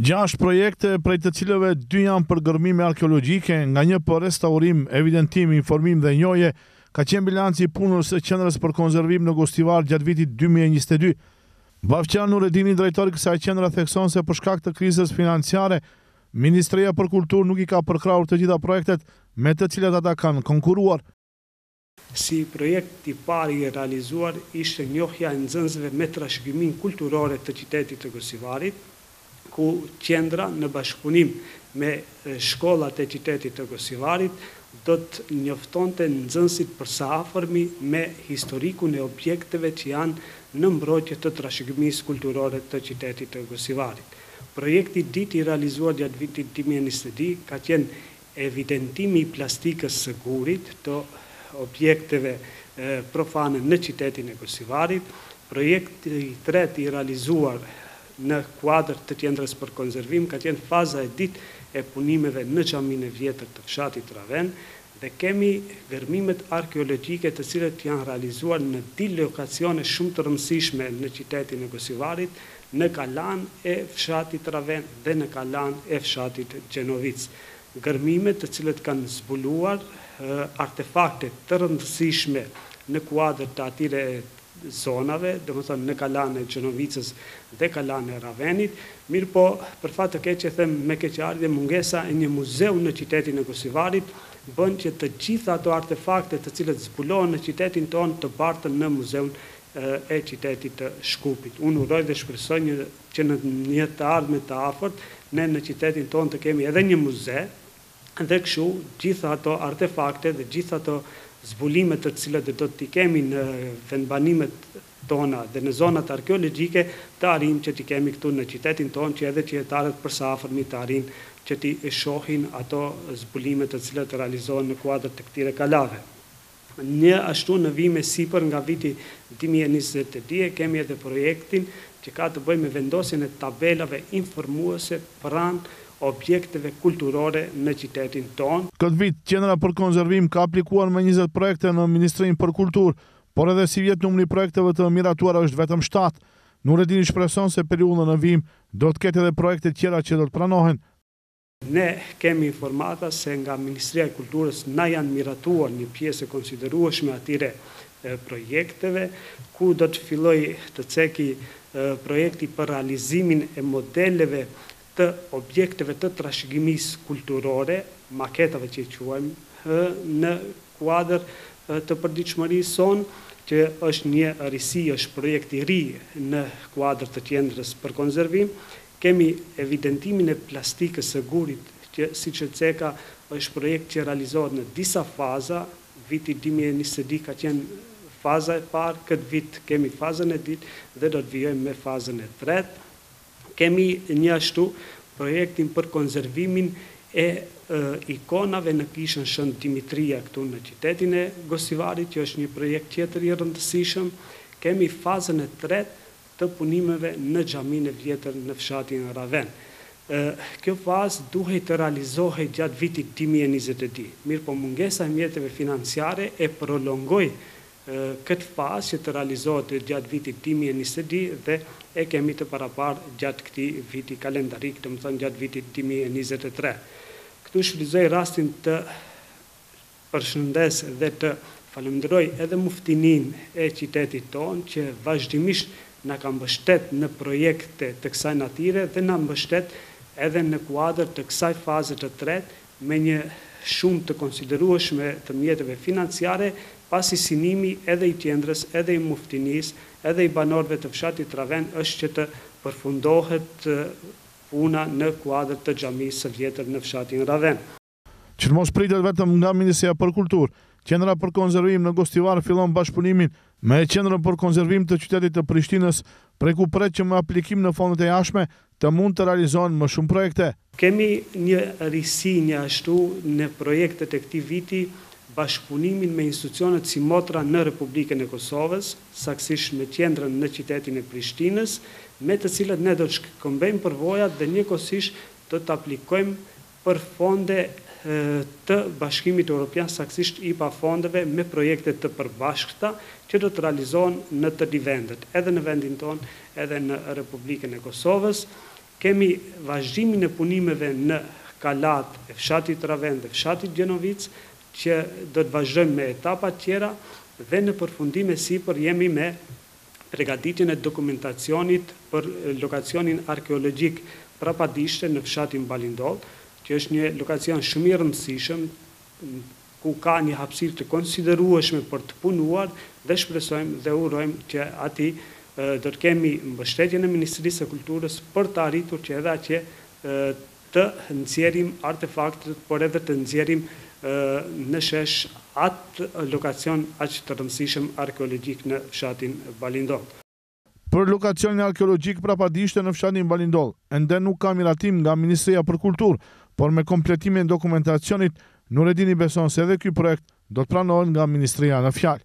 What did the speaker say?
Gjashtë projekte, prej të cilave dy janë për gërmime arkeologjike, nga një për restaurim, evidentim, informim dhe njohje, ka qenë bilanci i punës së Qendrës për Konservim në Gostivar gjatë vitit dy mijë e njëzet e dy. Bafqar Nuredini drejtor i kësaj qendre thekson se për shkak të krizës financiare, Ministria për Kulturë nuk i ka përkrahur të gjitha projektet me të cilat ata kanë konkurruar. Si projekt i parë i realizuar ishte njohja e nxënësve me trashëgiminë kulturore të qytetit të Gostivarit, ku qendra në bashkëpunim me shkollat e qytetit të Gostivarit do të njoftonte nxënësit për së afërmi me historikun e objekteve që janë në mbrojtje të trashëgimisë kulturore të qytetit të Gostivarit. Projekti i dytë i realizuar gjatë vitit dy mijë e njëzet e dy ka qenë Evidentimi i plastikës së gurit të objekteve profane në qytetin e Gostivarit, projekti i tretë i realizuar në kuadër të Qendrës për Konservim ka qenë faza e dytë e punimeve në xhaminë e vjetër të fshatit Raven dhe kemi gërmimet arkeologjike të cilat janë realizuar në dy lokacione shumë të rëndësishme në qytetin e Gostivarit në kalanë e fshatit Raven dhe në kalanë e fshatit Gjenovicë, gërmime të cilat kanë zbuluar artefakte të rëndësishme në kuadër të atyre zonave, domethënë në kalanë e Gjenovicës dhe kalanë e Ravenit, mirëpo për fat të keq e them me keqardhje mungesa e një muzeu në qytetin e Gostivarit bën që të gjitha ato artefakte të cilat zbulohen në qytetin tonë të barten në muzeun e qytetit të Shkupit. Unë uroj dhe shpresoj një që në një të ardhme të afërt ne në qytetin tonë të kemi edhe një muze dhe kështu gjithë ato artefakte dhe gjithë ato zbulime të cilat do t'i kemi në vendbanimet tona dhe në zonat arkeologjike të arrijmë që t'i kemi këtu në qytetin tonë që edhe qytetarët për së afërmi të arrijnë që t'i shohin ato zbulime të cilat realizohen në kuadër të këtyre kalave. Po ashtu në vijim e sipër nga viti dy mijë e njëzet e dy e kemi edhe projektin që ka të bëjë me vendosjen e tabelave informuese pranë objekteve kulturore në qytetin tonë. Këtë vit, Qendra për Konservim ka aplikuar me njëzet projekte në Ministrinë për Kulturë, por edhe sivjet numri i projekteve të miratuara është vetëm shtatë. Nuredini shpreson se periudhën në vijim do të ketë edhe projekte tjera që do të pranohen. Ne kemi informata se nga Ministria e Kulturës na janë miratuar një pjesë e konsiderueshme e atyre projekteve, ku do të filloj të ceki projekti për realizimin e modeleve të objekteve të trashëgimisë kulturore, maketave që i quajmë, në kuadër të përditshmërisë sonë, që është një risi, është projekt i ri në kuadër të Qendrës për Konservim, Kemi evidentimin e plastikës së gurit që, siç e ceka, është projekt që realizohet në disa faza, viti dy mijë e njëzet e dy ka qenë faza e parë, këtë vit kemi fazën e dytë dhe do të vijojmë me fazën e tretë. Kemi njashtu projektin për konzervimin e ikonave në kishën Shën Dimitria këtu në qytetin e Gostivarit që është një projekt tjetër i rëndësishëm. Kemi fazën e tretë të punimeve në xhaminë e vjetër në fshatin Raven. Kjo fazë duhej të realizohej gjatë vitit dy mijë e njëzet e dy, mirëpo mungesa e mjeteve financiare e prolongoi këtë fazë që të realizohet gjatë vitit dy mijë e njëzet e dy dhe e kemi të paraparë gjatë këtij viti kalendarik, domethënë gjatë vitit dy mijë e njëzet e tre. Këtu shfrytëzoj rastin të Përshëndes dhe të falënderoj edhe Muftinin e qytetit tonë që vazhdimisht na ka mbështet në projekte të kësaj natyre dhe na mbështet edhe në kuadër të kësaj faze të tretë me një shumë të konsiderueshme të mjeteve financiare pasi synimi edhe i qendrës edhe i Muftinisë edhe i banorëve të fshatit Raven është që të përfundohet puna në kuadër të xhamisë së vjetër në fshatin Raven. Që të mos pritet vetëm nga Ministria për Kulturë, Qendra për Konservim në Gostivar fillon bashkëpunimin me Qendrën për Konservim të Qytetit të Prishtinës, prej ku pret që me aplikim në fondet e jashtme të mund të realizohen më shumë projekte. Kemi një risi njashtu në projektet e këtij viti bashkëpunimin me institucionet simotra në Republikën e Kosovës, saktësisht me Qendrën në Qytetin e Prishtinës, me të cilët ne do të shkëmbejmë përvojat dhe njëkohësisht do të aplikojmë për fonde të Bashkimit Europian, saktësisht IPA fondeve me projekte të përbashkëta që do të realizohen në të dy vendet, edhe në vendin tonë edhe në Republikën e Kosovës. Kemi vazhdimin e punimeve në kalatë e fshatit Raven dhe fshatit Gjenovicë që do të vazhdojmë me etapat tjera dhe në përfundim e sipër jemi me pregaditjen e dokumentacionit për lokacionin arkeologjik Prapadishte në fshatin Balindoll, që është një lokacion shumë i rëndësishëm, ku ka një hapësirë të konsiderueshme për të punuar dhe shpresojmë dhe urojmë që aty do të kemi mbështetjen e Ministrisë së Kulturës për të arritur që edhe atje të nxjerrim artefaktet, por edhe të nxjerrim në shesh atë lokacion aq të rëndësishëm arkeologjik në fshatin Balindoll. Për lokacionin arkeologjik Prapadishte në fshatin Balindoll, ende nuk ka miratim nga Ministria për Kulturë, por me kompletimin e dokumentacionit, Nuredini beson se edhe ky projekt do të pranohet nga Ministria në fjalë.